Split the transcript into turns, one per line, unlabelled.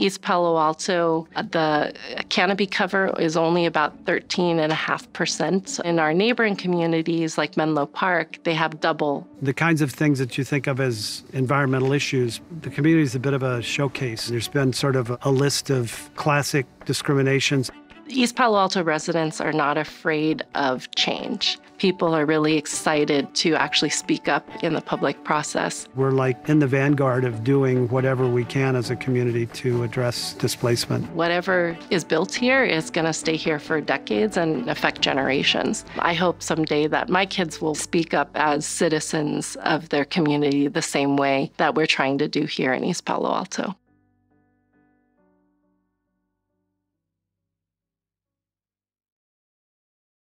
East Palo Alto, uh, the canopy cover is only about 13.5%. In our neighboring communities like Menlo Park, they have double.
The kinds of things that you think of as environmental issues, the community is a bit of a showcase. There's been sort of a list of classic discriminations.
East Palo Alto residents are not afraid of change. People are really excited to actually speak up in the public process.
We're like in the vanguard of doing whatever we can as a community to address displacement.
Whatever is built here is going to stay here for decades and affect generations. I hope someday that my kids will speak up as citizens of their community the same way that we're trying to do here in East Palo Alto.